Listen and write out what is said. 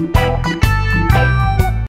Música